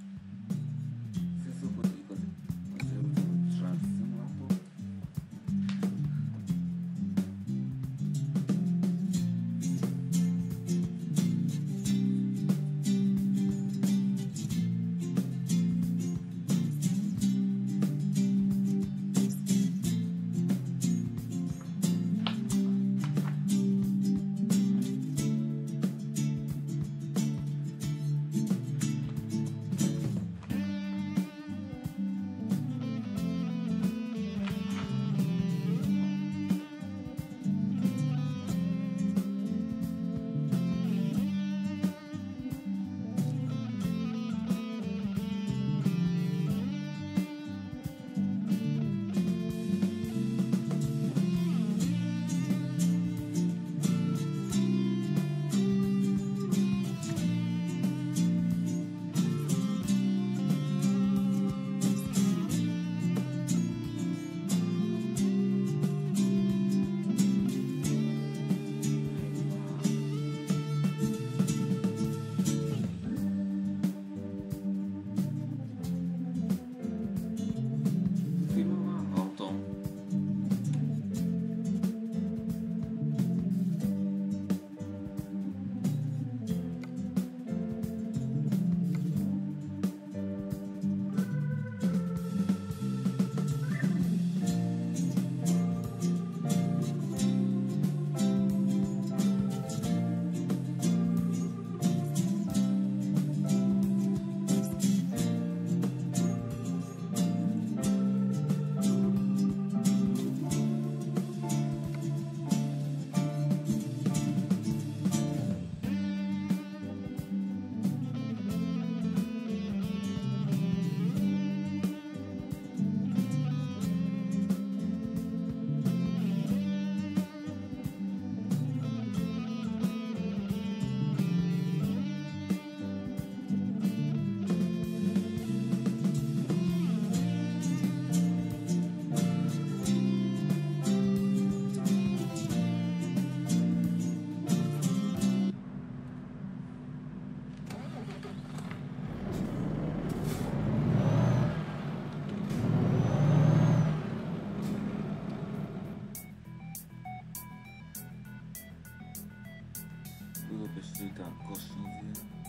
Mm-hmm. This is the costume here.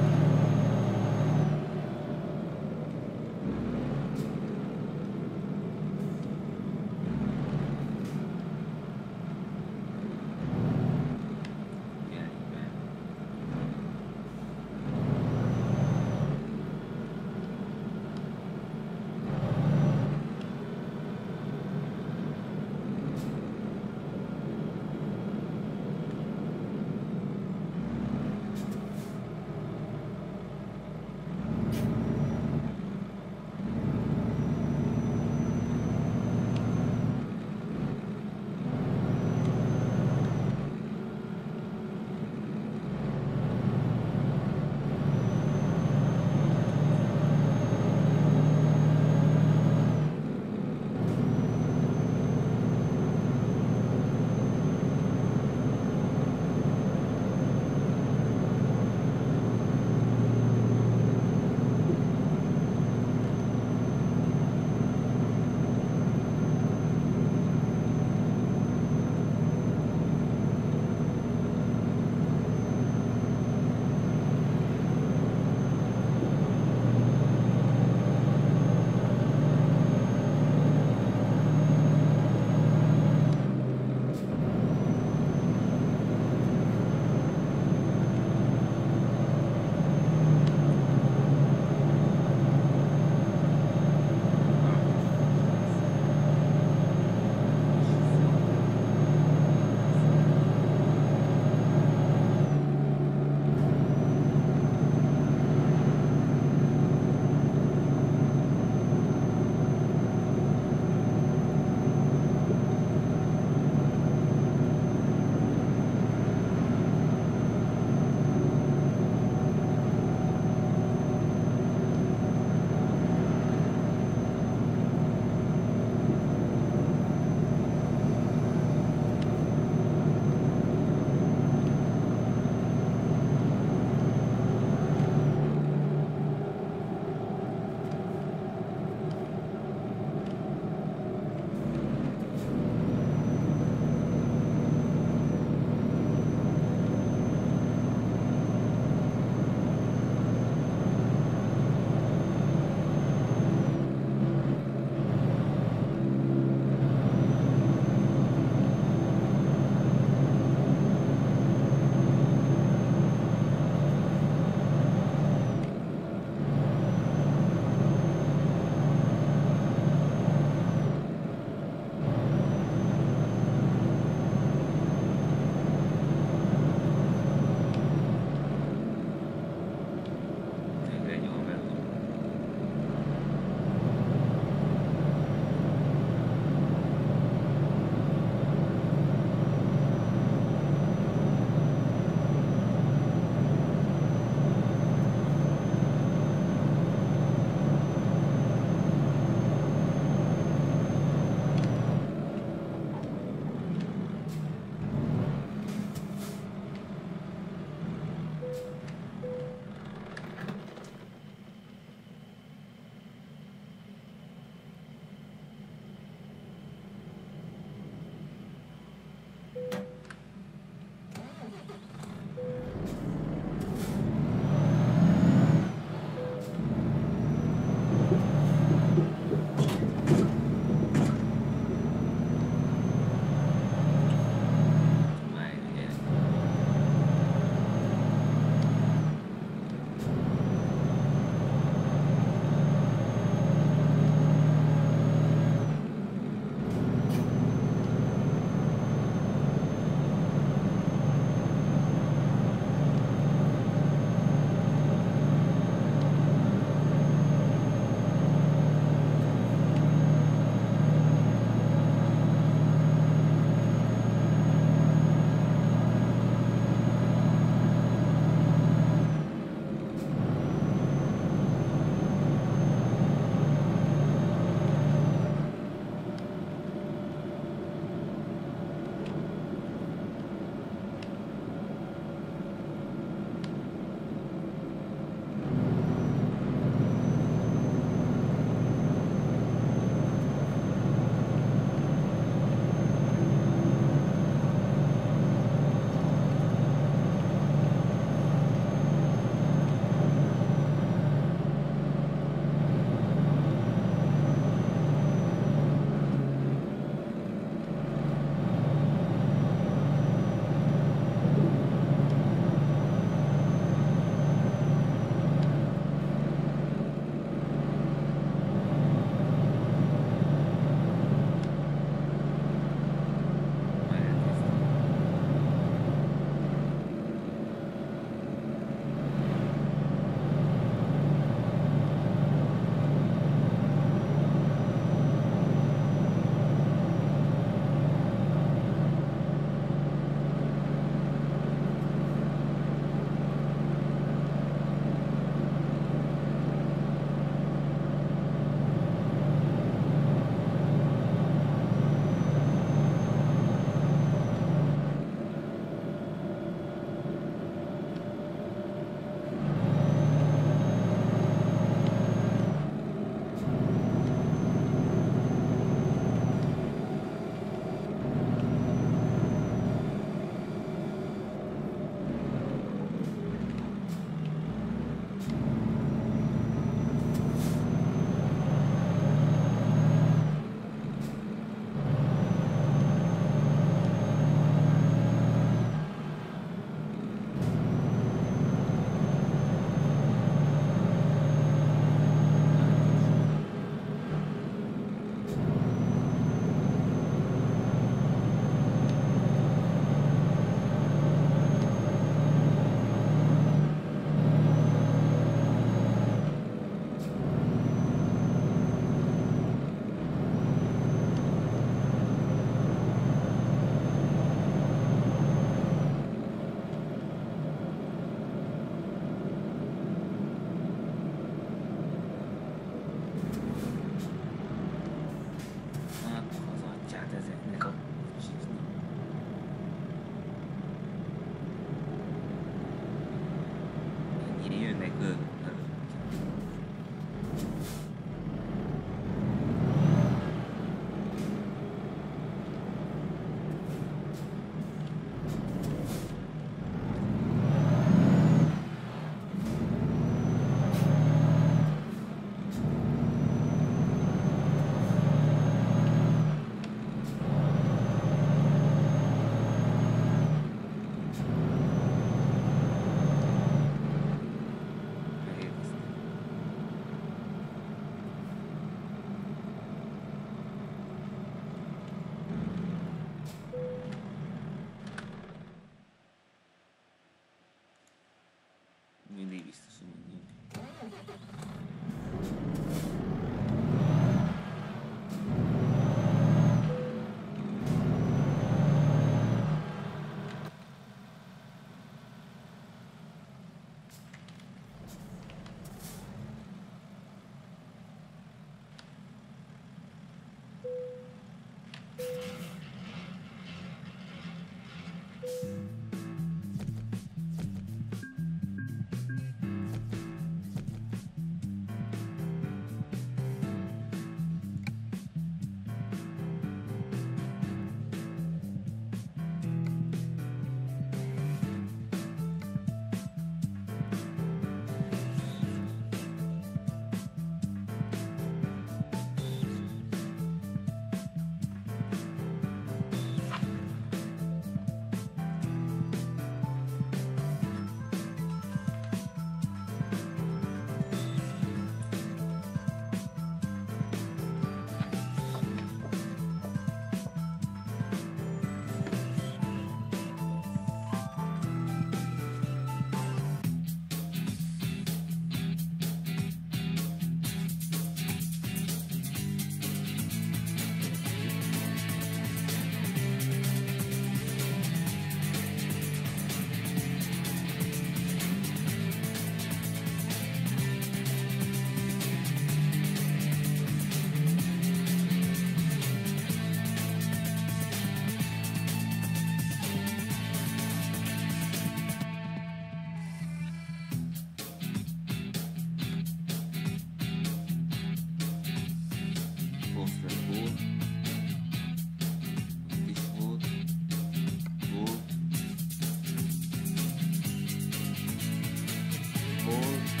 Lord.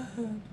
God.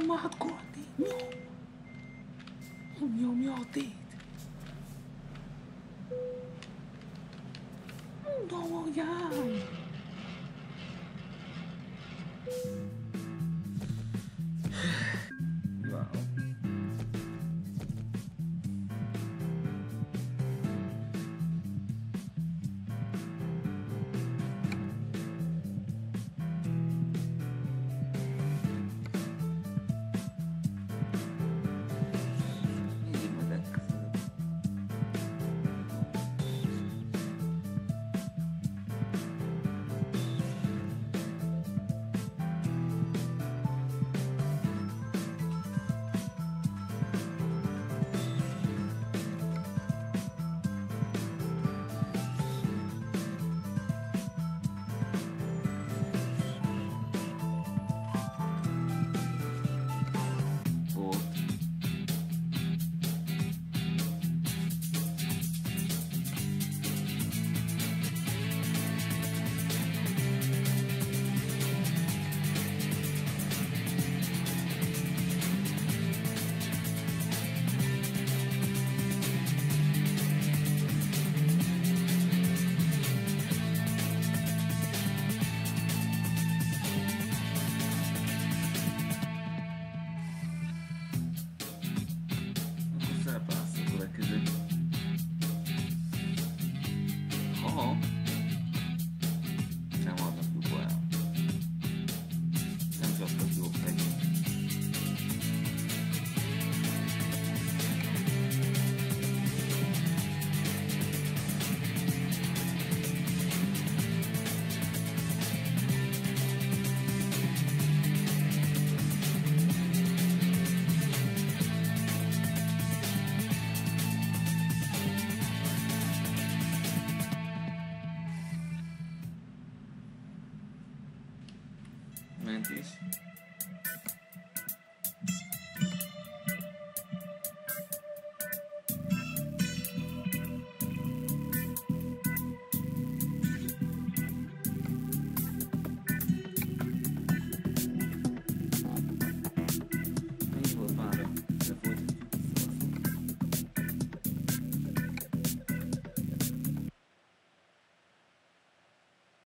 猫猫的，猫猫的，多无聊。